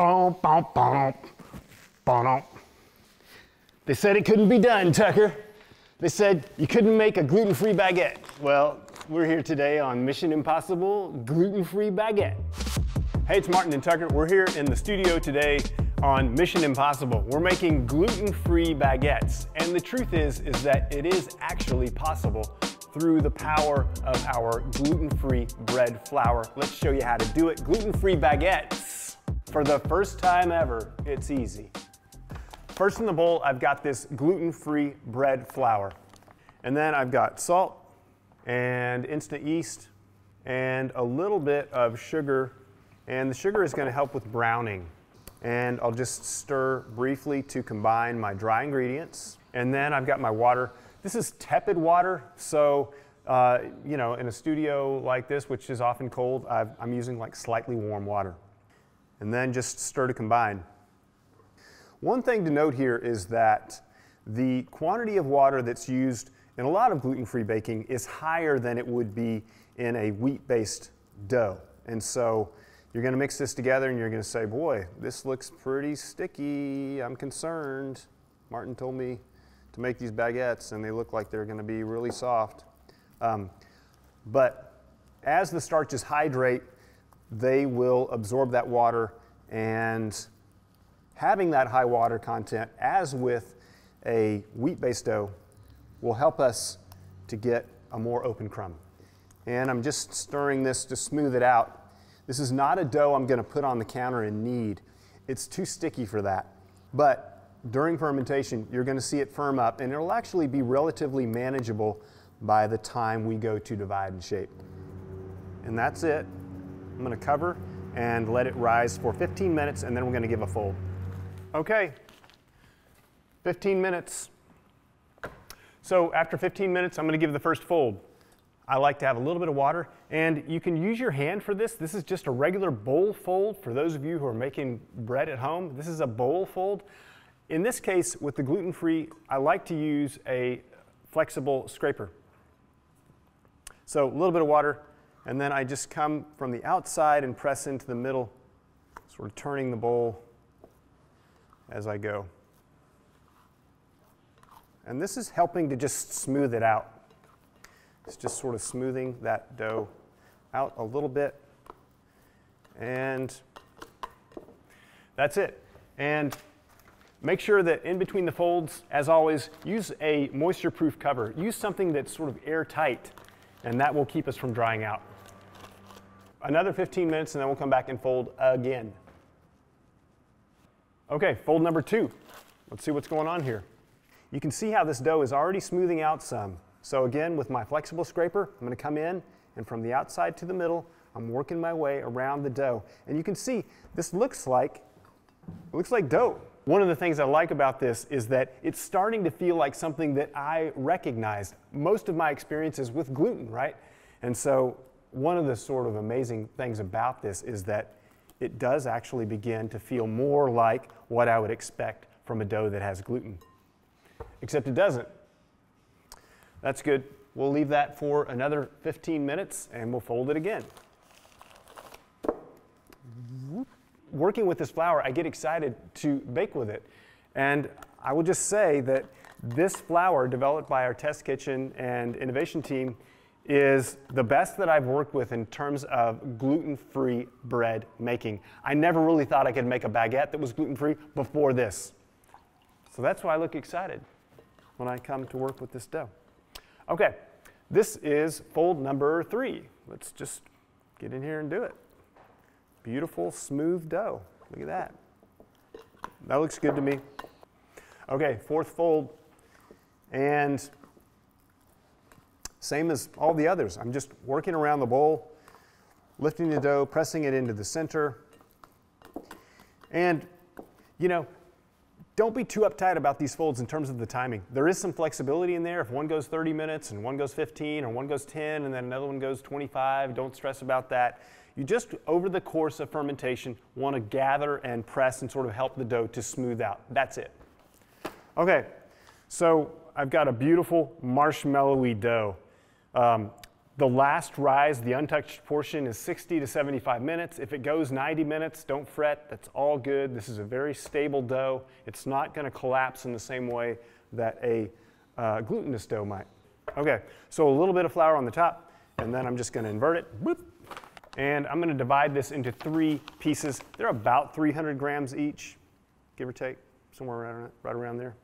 Boom, boom, boom, boom. They said it couldn't be done, Tucker. They said you couldn't make a gluten-free baguette. Well, we're here today on Mission Impossible Gluten-Free Baguette. Hey, it's Martin and Tucker. We're here in the studio today on Mission Impossible. We're making gluten-free baguettes. And the truth is, is that it is actually possible through the power of our gluten-free bread flour. Let's show you how to do it. Gluten-free baguettes. For the first time ever, it's easy. First in the bowl, I've got this gluten-free bread flour. And then I've got salt and instant yeast and a little bit of sugar. And the sugar is gonna help with browning. And I'll just stir briefly to combine my dry ingredients. And then I've got my water. This is tepid water, so uh, you know, in a studio like this, which is often cold, i am using like slightly warm water. And then just stir to combine. One thing to note here is that the quantity of water that's used in a lot of gluten-free baking is higher than it would be in a wheat-based dough. And so you're going to mix this together and you're going to say, boy, this looks pretty sticky. I'm concerned. Martin told me to make these baguettes and they look like they're going to be really soft. Um, but as the starches hydrate, they will absorb that water and having that high water content, as with a wheat-based dough, will help us to get a more open crumb. And I'm just stirring this to smooth it out. This is not a dough I'm gonna put on the counter and knead. It's too sticky for that. But during fermentation, you're gonna see it firm up and it'll actually be relatively manageable by the time we go to divide and shape. And that's it. I'm gonna cover and let it rise for 15 minutes and then we're gonna give a fold. Okay, 15 minutes. So after 15 minutes, I'm going to give the first fold. I like to have a little bit of water, and you can use your hand for this. This is just a regular bowl fold for those of you who are making bread at home. This is a bowl fold. In this case, with the gluten-free, I like to use a flexible scraper. So a little bit of water, and then I just come from the outside and press into the middle, sort of turning the bowl as I go. And this is helping to just smooth it out. It's just sort of smoothing that dough out a little bit. And that's it. And make sure that in between the folds, as always, use a moisture-proof cover. Use something that's sort of airtight, and that will keep us from drying out. Another 15 minutes, and then we'll come back and fold again. Okay, fold number two. Let's see what's going on here. You can see how this dough is already smoothing out some. So again, with my flexible scraper, I'm gonna come in and from the outside to the middle, I'm working my way around the dough. And you can see this looks like, looks like dough. One of the things I like about this is that it's starting to feel like something that I recognize. Most of my experiences with gluten, right? And so one of the sort of amazing things about this is that it does actually begin to feel more like what I would expect from a dough that has gluten. Except it doesn't. That's good. We'll leave that for another 15 minutes and we'll fold it again. Working with this flour, I get excited to bake with it. And I will just say that this flour developed by our test kitchen and innovation team is the best that I've worked with in terms of gluten-free bread making. I never really thought I could make a baguette that was gluten-free before this. So that's why I look excited when I come to work with this dough. Okay, this is fold number three. Let's just get in here and do it. Beautiful, smooth dough. Look at that. That looks good to me. Okay, fourth fold. And same as all the others. I'm just working around the bowl, lifting the dough, pressing it into the center. And, you know, don't be too uptight about these folds in terms of the timing. There is some flexibility in there. If one goes 30 minutes and one goes 15 or one goes 10 and then another one goes 25, don't stress about that. You just, over the course of fermentation, want to gather and press and sort of help the dough to smooth out. That's it. Okay, so I've got a beautiful marshmallowy dough. Um, the last rise, the untouched portion, is 60 to 75 minutes. If it goes 90 minutes, don't fret, that's all good. This is a very stable dough. It's not going to collapse in the same way that a uh, glutinous dough might. Okay, so a little bit of flour on the top, and then I'm just going to invert it. Whoop, and I'm going to divide this into three pieces. They're about 300 grams each, give or take, somewhere around, right around there.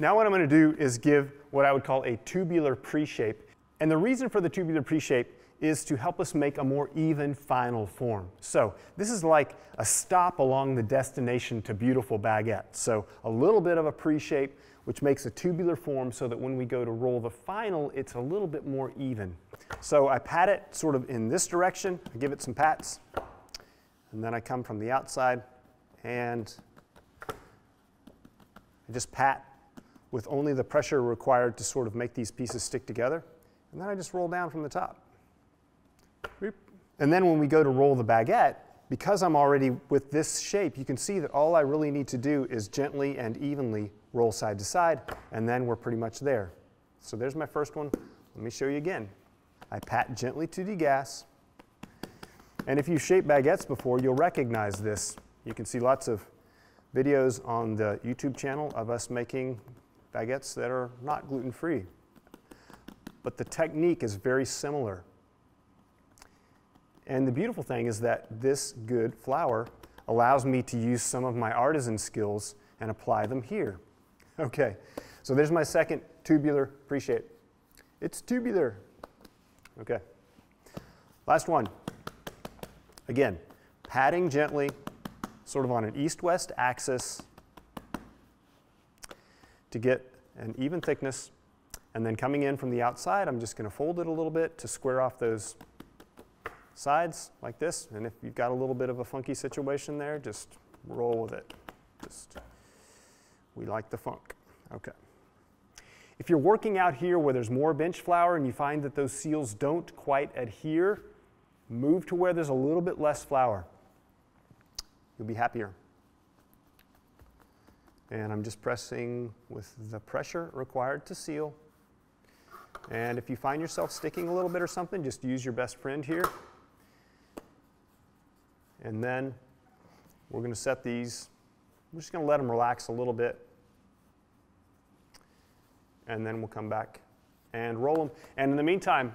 Now what I'm going to do is give what I would call a tubular pre-shape. And the reason for the tubular pre-shape is to help us make a more even final form. So this is like a stop along the destination to beautiful baguette. So a little bit of a pre-shape, which makes a tubular form so that when we go to roll the final, it's a little bit more even. So I pat it sort of in this direction, I give it some pats, and then I come from the outside and I just pat with only the pressure required to sort of make these pieces stick together. And then I just roll down from the top. And then when we go to roll the baguette, because I'm already with this shape, you can see that all I really need to do is gently and evenly roll side to side, and then we're pretty much there. So there's my first one. Let me show you again. I pat gently to degas. And if you've shaped baguettes before, you'll recognize this. You can see lots of videos on the YouTube channel of us making baguettes that are not gluten-free. But the technique is very similar. And the beautiful thing is that this good flour allows me to use some of my artisan skills and apply them here. Okay, so there's my second tubular pre-shape. It's tubular. Okay. Last one. Again, patting gently, sort of on an east-west axis to get an even thickness. And then coming in from the outside, I'm just going to fold it a little bit to square off those sides like this. And if you've got a little bit of a funky situation there, just roll with it. Just, we like the funk. Okay. If you're working out here where there's more bench flour and you find that those seals don't quite adhere, move to where there's a little bit less flour. You'll be happier. And I'm just pressing with the pressure required to seal. And if you find yourself sticking a little bit or something, just use your best friend here. And then we're going to set these, we're just going to let them relax a little bit. And then we'll come back and roll them. And in the meantime,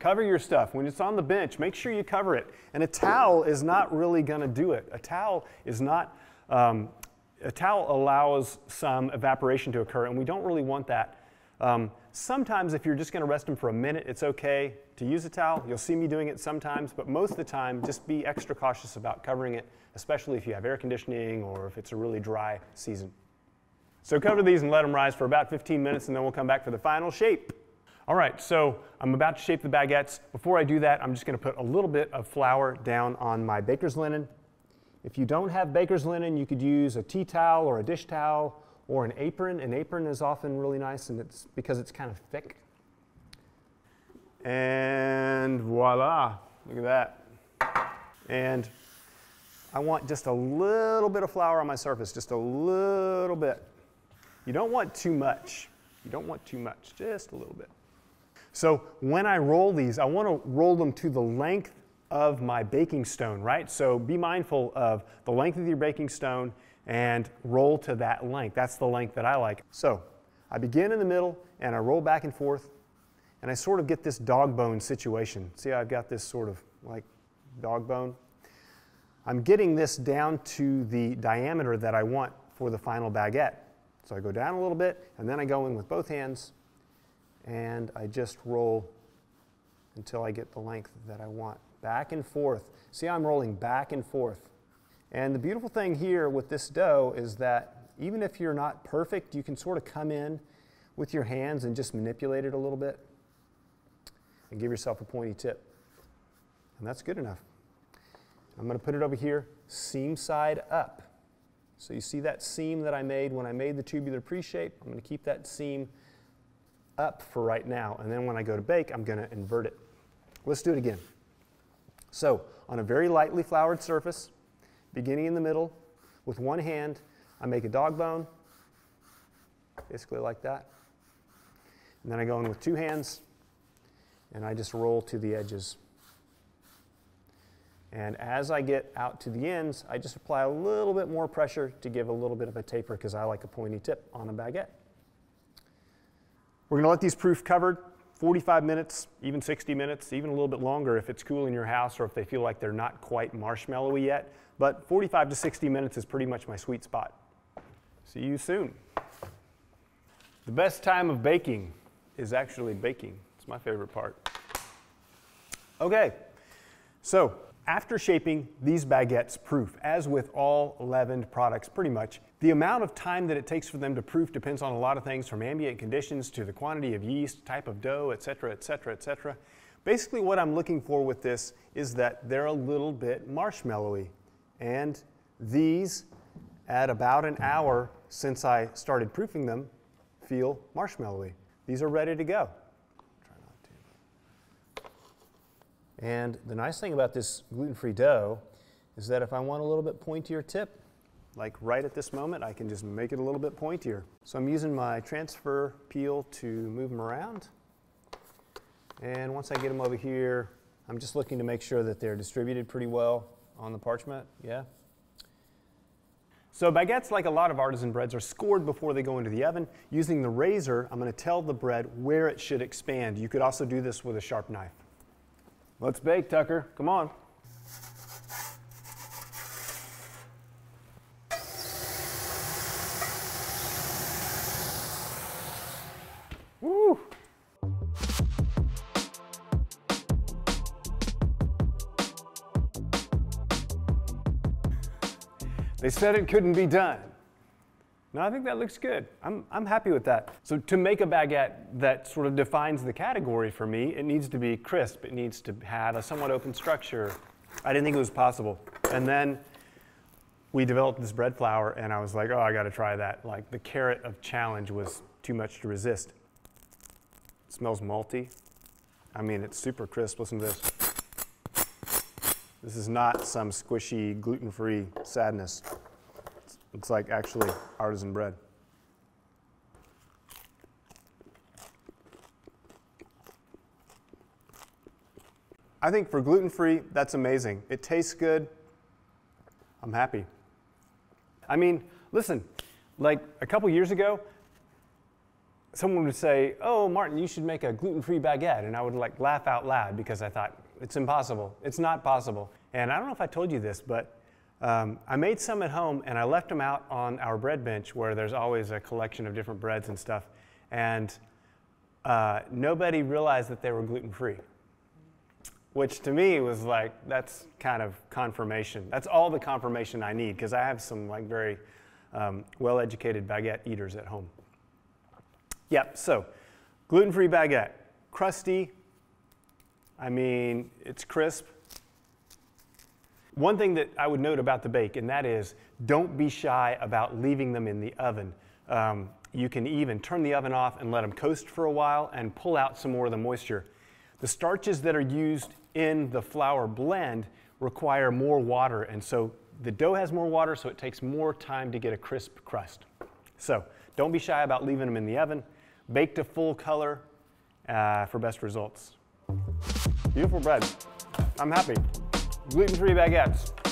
cover your stuff. When it's on the bench, make sure you cover it. And a towel is not really going to do it. A towel is not um, a towel allows some evaporation to occur, and we don't really want that. Um, sometimes, if you're just going to rest them for a minute, it's okay to use a towel. You'll see me doing it sometimes, but most of the time, just be extra cautious about covering it, especially if you have air conditioning or if it's a really dry season. So cover these and let them rise for about 15 minutes, and then we'll come back for the final shape. All right, so I'm about to shape the baguettes. Before I do that, I'm just going to put a little bit of flour down on my baker's linen. If you don't have baker's linen, you could use a tea towel or a dish towel or an apron. An apron is often really nice and it's because it's kind of thick. And voila, look at that. And I want just a little bit of flour on my surface, just a little bit. You don't want too much. You don't want too much, just a little bit. So when I roll these, I want to roll them to the length of my baking stone, right? So be mindful of the length of your baking stone and roll to that length. That's the length that I like. So I begin in the middle and I roll back and forth and I sort of get this dog bone situation. See, I've got this sort of like dog bone. I'm getting this down to the diameter that I want for the final baguette. So I go down a little bit and then I go in with both hands and I just roll until I get the length that I want back and forth. See I'm rolling back and forth. And the beautiful thing here with this dough is that even if you're not perfect, you can sort of come in with your hands and just manipulate it a little bit and give yourself a pointy tip. And that's good enough. I'm going to put it over here, seam side up. So you see that seam that I made when I made the tubular pre-shape? I'm going to keep that seam up for right now. And then when I go to bake, I'm going to invert it. Let's do it again. So on a very lightly floured surface, beginning in the middle, with one hand, I make a dog bone, basically like that. And then I go in with two hands, and I just roll to the edges. And as I get out to the ends, I just apply a little bit more pressure to give a little bit of a taper because I like a pointy tip on a baguette. We're going to let these proof covered 45 minutes, even 60 minutes, even a little bit longer if it's cool in your house or if they feel like they're not quite marshmallowy yet. But 45 to 60 minutes is pretty much my sweet spot. See you soon. The best time of baking is actually baking. It's my favorite part. Okay, so after shaping these baguettes proof, as with all leavened products pretty much, the amount of time that it takes for them to proof depends on a lot of things from ambient conditions to the quantity of yeast, type of dough, etc., etc., etc. Basically what I'm looking for with this is that they're a little bit marshmallowy. And these, at about an hour since I started proofing them, feel marshmallowy. These are ready to go. And the nice thing about this gluten-free dough is that if I want a little bit pointier tip, like right at this moment, I can just make it a little bit pointier. So I'm using my transfer peel to move them around. And once I get them over here, I'm just looking to make sure that they're distributed pretty well on the parchment, yeah? So baguettes, like a lot of artisan breads, are scored before they go into the oven. Using the razor, I'm going to tell the bread where it should expand. You could also do this with a sharp knife. Let's bake, Tucker. Come on. Woo! They said it couldn't be done. No, I think that looks good. I'm, I'm happy with that. So to make a baguette that sort of defines the category for me, it needs to be crisp. It needs to have a somewhat open structure. I didn't think it was possible. And then we developed this bread flour and I was like, oh, I gotta try that. Like the carrot of challenge was too much to resist. It smells malty. I mean, it's super crisp. Listen to this. This is not some squishy, gluten-free sadness. Looks like actually artisan bread. I think for gluten-free, that's amazing. It tastes good. I'm happy. I mean, listen, like a couple years ago, someone would say, "Oh, Martin, you should make a gluten-free baguette," and I would like laugh out loud because I thought it's impossible. It's not possible. And I don't know if I told you this, but um, I made some at home and I left them out on our bread bench where there's always a collection of different breads and stuff. And uh, nobody realized that they were gluten free, which to me was like, that's kind of confirmation. That's all the confirmation I need because I have some like very um, well educated baguette eaters at home. Yep, so gluten free baguette, crusty. I mean, it's crisp one thing that I would note about the bake, and that is don't be shy about leaving them in the oven. Um, you can even turn the oven off and let them coast for a while and pull out some more of the moisture. The starches that are used in the flour blend require more water, and so the dough has more water, so it takes more time to get a crisp crust. So don't be shy about leaving them in the oven. Bake to full color uh, for best results. Beautiful bread. I'm happy gluten-free baguettes.